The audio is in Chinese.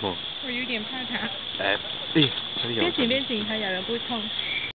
我有点怕他。哎边紧边紧他咬人不痛